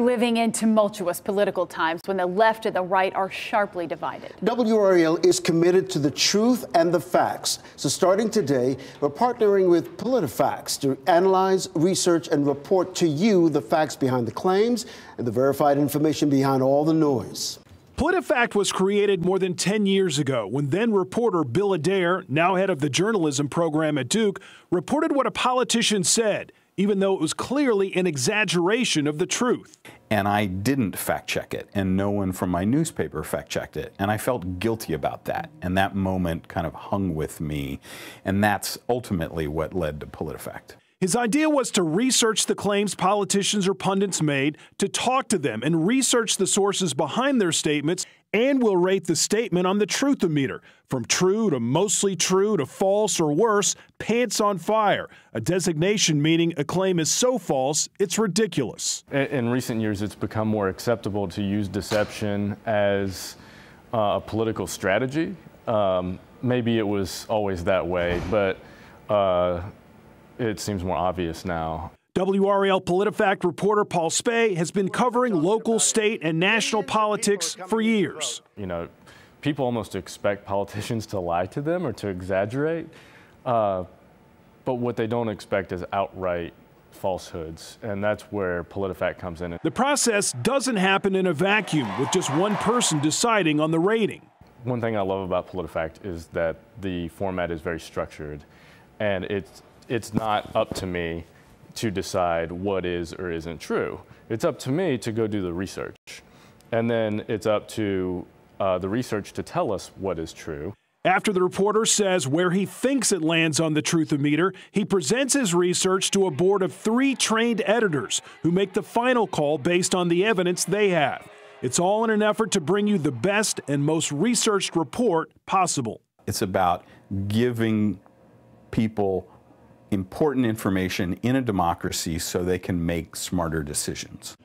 Living in tumultuous political times when the left and the right are sharply divided. WRAL is committed to the truth and the facts. So starting today, we're partnering with PolitiFacts to analyze, research, and report to you the facts behind the claims and the verified information behind all the noise. PolitiFact was created more than 10 years ago when then reporter Bill Adair, now head of the journalism program at Duke, reported what a politician said even though it was clearly an exaggeration of the truth. And I didn't fact check it, and no one from my newspaper fact checked it. And I felt guilty about that. And that moment kind of hung with me. And that's ultimately what led to PolitiFact. His idea was to research the claims politicians or pundits made, to talk to them and research the sources behind their statements, and will rate the statement on the truthometer from true to mostly true to false or worse, pants on fire, a designation meaning a claim is so false it's ridiculous. In recent years, it's become more acceptable to use deception as uh, a political strategy. Um, maybe it was always that way, but uh, it seems more obvious now. WRAL PolitiFact reporter Paul Specht has been covering local, state, and national politics for years. You know, people almost expect politicians to lie to them or to exaggerate, uh, but what they don't expect is outright falsehoods, and that's where PolitiFact comes in. The process doesn't happen in a vacuum with just one person deciding on the rating. One thing I love about PolitiFact is that the format is very structured, and it's it's not up to me to decide what is or isn't true. It's up to me to go do the research. And then it's up to uh, the research to tell us what is true. After the reporter says where he thinks it lands on the truthometer, he presents his research to a board of three trained editors who make the final call based on the evidence they have. It's all in an effort to bring you the best and most researched report possible. It's about giving people important information in a democracy so they can make smarter decisions.